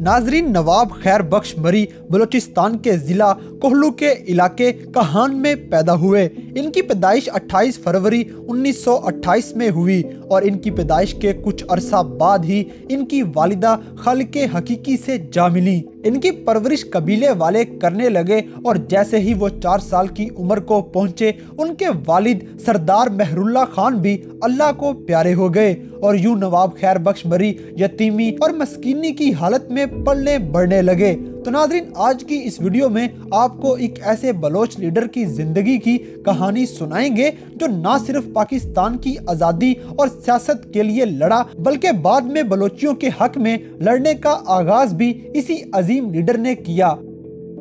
ناظرین، نواب خیر بخش مری بلوچستان کے ضلع کوہلو کے علاقے کہان میں پیدا ہوئے۔ ان کی پیدائش اٹھائیس فروری انیس سو اٹھائیس میں ہوئی اور ان کی پیدائش کے کچھ عرصہ بعد ہی ان کی والدہ خالق حقیقی سے جا ملی۔ ان کی پرورش قبیلے والے کرنے لگے اور جیسے ہی وہ چار سال کی عمر کو پہنچے، ان کے والد سردار مہر اللہ خان بھی اللہ کو پیارے ہو گئے۔ اور یوں نواب خیر بخش مری یتیمی اور مسکینی کی حالت میں پڑھنے بڑھنے لگے۔ تو ناظرین، آج کی اس ویڈیو میں آپ کو ایک ایسے بلوچ لیڈر کی زندگی کی کہانی سنائیں گے جو نہ صرف پاکستان کی آزادی اور سیاست کے لیے لڑا، بلکہ بعد میں بلوچیوں کے حق میں لڑنے کا آغاز بھی اسی عظیم لیڈر نے کیا۔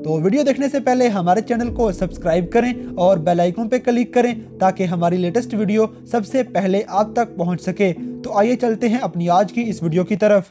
تو ویڈیو دیکھنے سے پہلے ہمارے چینل کو سبسکرائب کریں اور بیل آئیکن پہ کلک کریں تاکہ ہماری لیٹسٹ ویڈیو سب سے پہلے آپ تک پہنچ سکے۔ تو آئیے چلتے ہیں اپنی آج کی اس ویڈیو کی طرف۔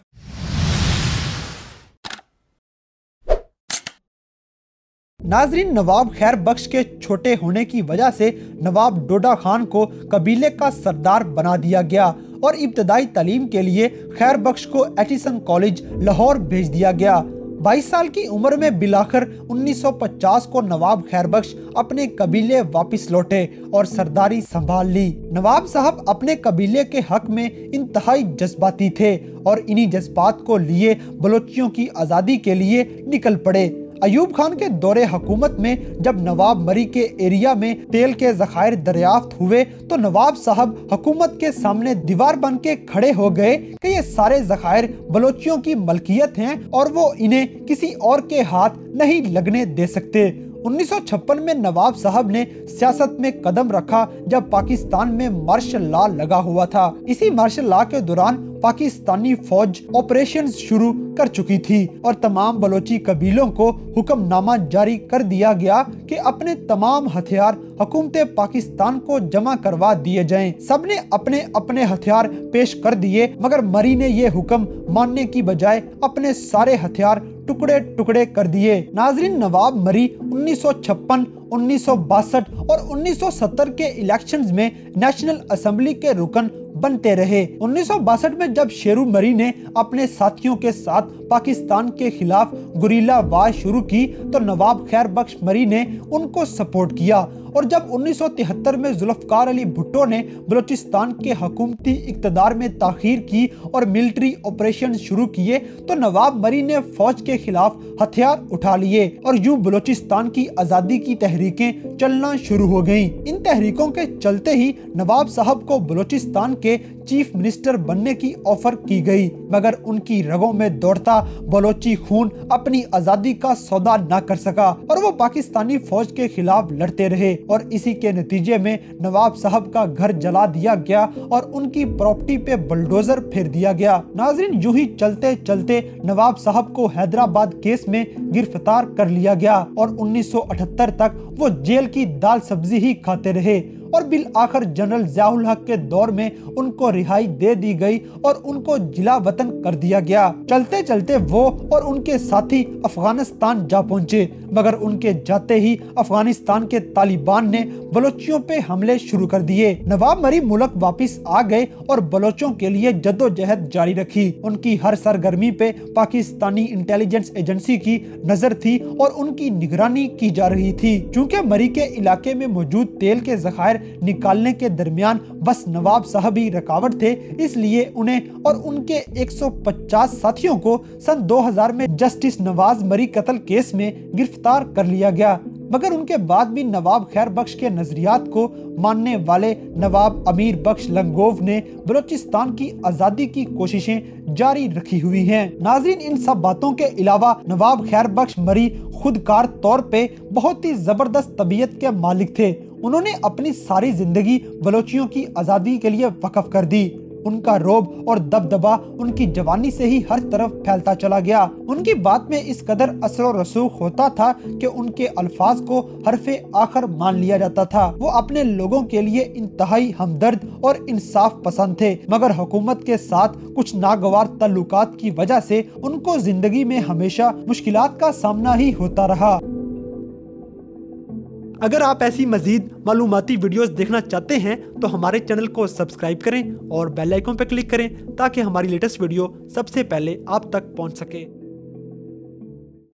ناظرین، نواب خیر بخش کے چھوٹے ہونے کی وجہ سے نواب ڈوڈا خان کو قبیلے کا سردار بنا دیا گیا اور ابتدائی تعلیم کے لیے خیر بخش کو ایٹیسن کالج لاہور بھیج دیا گیا۔ بائیس سال کی عمر میں بلاخر انیس سو پچاس کو نواب خیر بخش اپنے قبیلے واپس لوٹے اور سرداری سنبھال لی۔ نواب صاحب اپنے قبیلے کے حق میں انتہائی جذباتی تھے اور انہی جذبات کو لیے بلوچیوں کی آزادی کے لیے نکل پڑے۔ ایوب خان کے دور حکومت میں جب نواب مری کے ایریا میں تیل کے ذخائر دریافت ہوئے تو نواب صاحب حکومت کے سامنے دیوار بن کے کھڑے ہو گئے کہ یہ سارے ذخائر بلوچیوں کی ملکیت ہیں اور وہ انہیں کسی اور کے ہاتھ نہیں لگنے دے سکتے۔ انیس سو چھپن میں نواب صاحب نے سیاست میں قدم رکھا جب پاکستان میں مارشل لا لگا ہوا تھا۔ اسی مارشل لا کے دوران پاکستانی فوج آپریشن شروع کر چکی تھی اور تمام بلوچی قبیلوں کو حکم نامہ جاری کر دیا گیا کہ اپنے تمام ہتھیار حکومت پاکستان کو جمع کروا دیے جائیں۔ سب نے اپنے اپنے ہتھیار پیش کر دیے، مگر مری نے یہ حکم ماننے کی بجائے اپنے سارے ہتھیار ٹکڑے ٹکڑے کر دیے۔ ناظرین، نواب مری انیس سو چھپن انیس سو باسٹھ اور انیس سو ستر کے الیکشنز میں نیشنل اسمبلی کے رکن بنتے رہے۔ انیس سو باسٹھ میں جب شیرو مری نے اپنے ساتھیوں کے ساتھ پاکستان کے خلاف گریلا وار شروع کی تو نواب خیر بخش مری نے ان کو سپورٹ کیا۔ اور جب انیس سو تہتر میں ذوالفقار علی بھٹو نے بلوچستان کے حکومتی اقتدار میں تاخیر کی اور ملٹری آپریشن شروع کیے تو نواب مری نے فوج کے خلاف ہتھیار اٹھا لیے اور یوں بلوچستان کی آزادی کی تحریکیں چلنا شروع ہو گئیں۔ ان تحریکوں کے چلتے ہی نواب صاحب کو بلوچستان کے چیف منسٹر بننے کی آفر کی گئی، مگر ان کی رگوں میں دوڑتا بلوچی خون اپنی آزادی کا سودا نہ کر سکا اور وہ پاکستانی فوج کے خلاف لڑتے رہے۔ اور اسی کے نتیجے میں نواب صاحب کا گھر جلا دیا گیا اور ان کی پراپرٹی پہ بلڈوزر پھیر دیا گیا۔ ناظرین، یوں ہی چلتے چلتے نواب صاحب کو حیدرآباد کیس میں گرفتار کر لیا گیا اور انیس سو اٹھتر تک وہ جیل کی دال سبزی ہی کھاتے رہے۔ اور بالآخر جنرل ضیاء الحق کے دور میں ان کو رہائی دے دی گئی اور ان کو جلا وطن کر دیا گیا۔ چلتے چلتے وہ اور ان کے ساتھی افغانستان جا پہنچے۔ مگر ان کے جاتے ہی افغانستان کے طالبان نے بلوچیوں پہ حملے شروع کر دیے۔ نواب مری ملک واپس آ گئے اور بلوچوں کے لیے جد و جہد جاری رکھی۔ ان کی ہر سرگرمی پہ پاکستانی انٹیلیجنس ایجنسی کی نظر تھی اور ان کی نگرانی کی جا رہی تھی۔ چونکہ مری کے علاقے میں موجود تیل کے ذخائر نکالنے کے درمیان بس نواب صاحب ہی رکاوٹ تھے، اس لیے انہیں اور ان کے ایک سو پچاس ساتھیوں کو سن دو ہزار میں جسٹس نواز مری قتل کیس میں گرفتار کر لیا گیا۔ مگر ان کے بعد بھی نواب خیر بخش کے نظریات کو ماننے والے نواب امیر بخش لنگوف نے بلوچستان کی آزادی کی کوششیں جاری رکھی ہوئی ہیں۔ ناظرین، ان سب باتوں کے علاوہ نواب خیر بخش مری خودکار طور پہ بہت ہی زبردست طبیعت کے مالک تھے۔ انہوں نے اپنی ساری زندگی بلوچیوں کی آزادی کے لیے وقف کر دی۔ ان کا روب اور دبدبا ان کی جوانی سے ہی ہر طرف پھیلتا چلا گیا۔ ان کی بات میں اس قدر اثر و رسوخ ہوتا تھا کہ ان کے الفاظ کو حرف آخر مان لیا جاتا تھا۔ وہ اپنے لوگوں کے لیے انتہائی ہمدرد اور انصاف پسند تھے، مگر حکومت کے ساتھ کچھ ناگوار تعلقات کی وجہ سے ان کو زندگی میں ہمیشہ مشکلات کا سامنا ہی ہوتا رہا۔ اگر آپ ایسی مزید معلوماتی ویڈیوز دیکھنا چاہتے ہیں تو ہمارے چینل کو سبسکرائب کریں اور بیل آئیکن پہ کلک کریں تاکہ ہماری لیٹسٹ ویڈیو سب سے پہلے آپ تک پہنچ سکے۔